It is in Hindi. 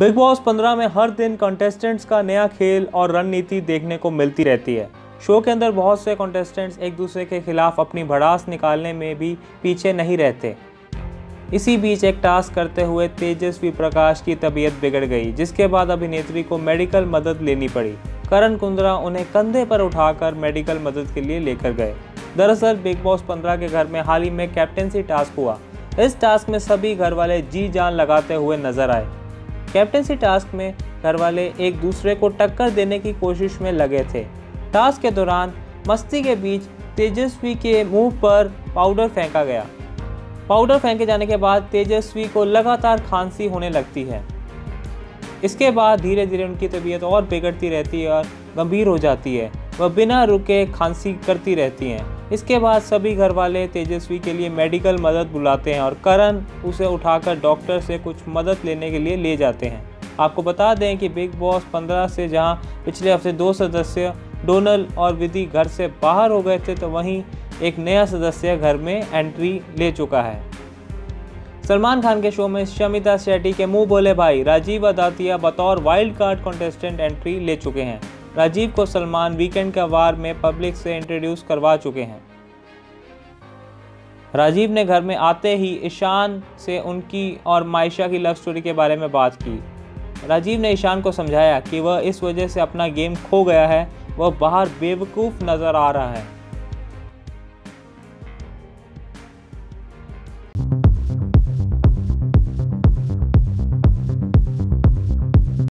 बिग बॉस 15 में हर दिन कंटेस्टेंट्स का नया खेल और रणनीति देखने को मिलती रहती है। शो के अंदर बहुत से कंटेस्टेंट्स एक दूसरे के खिलाफ अपनी भड़ास निकालने में भी पीछे नहीं रहते। इसी बीच एक टास्क करते हुए तेजस्वी प्रकाश की तबीयत बिगड़ गई, जिसके बाद अभिनेत्री को मेडिकल मदद लेनी पड़ी। करण कुंद्रा उन्हें कंधे पर उठाकर मेडिकल मदद के लिए लेकर गए। दरअसल बिग बॉस 15 के घर में हाल ही में कैप्टनसी टास्क हुआ। इस टास्क में सभी घर वाले जी जान लगाते हुए नज़र आए। कैप्टनसी टास्क में घर वाले एक दूसरे को टक्कर देने की कोशिश में लगे थे। टास्क के दौरान मस्ती के बीच तेजस्वी के मुँह पर पाउडर फेंका गया। पाउडर फेंके जाने के बाद तेजस्वी को लगातार खांसी होने लगती है। इसके बाद धीरे धीरे उनकी तबीयत और बिगड़ती रहती है और गंभीर हो जाती है। वह बिना रुके खांसी करती रहती हैं। इसके बाद सभी घर वाले तेजस्वी के लिए मेडिकल मदद बुलाते हैं और करण उसे उठाकर डॉक्टर से कुछ मदद लेने के लिए ले जाते हैं। आपको बता दें कि बिग बॉस 15 से जहाँ पिछले हफ़्ते दो सदस्य डोनल और विधि घर से बाहर हो गए थे तो वहीं एक नया सदस्य घर में एंट्री ले चुका है। सलमान खान के शो में शमिता शेट्टी के मुँह बोले भाई, राजीव अदातिया बतौर वाइल्ड कार्ड कॉन्टेस्टेंट एंट्री ले चुके हैं। राजीव को सलमान वीकेंड का वार में पब्लिक से इंट्रोड्यूस करवा चुके हैं। राजीव ने घर में आते ही ईशान से उनकी और मायशा की लव स्टोरी के बारे में बात की। राजीव ने ईशान को समझाया कि वह इस वजह से अपना गेम खो गया है, वह बाहर बेवकूफ़ नज़र आ रहा है।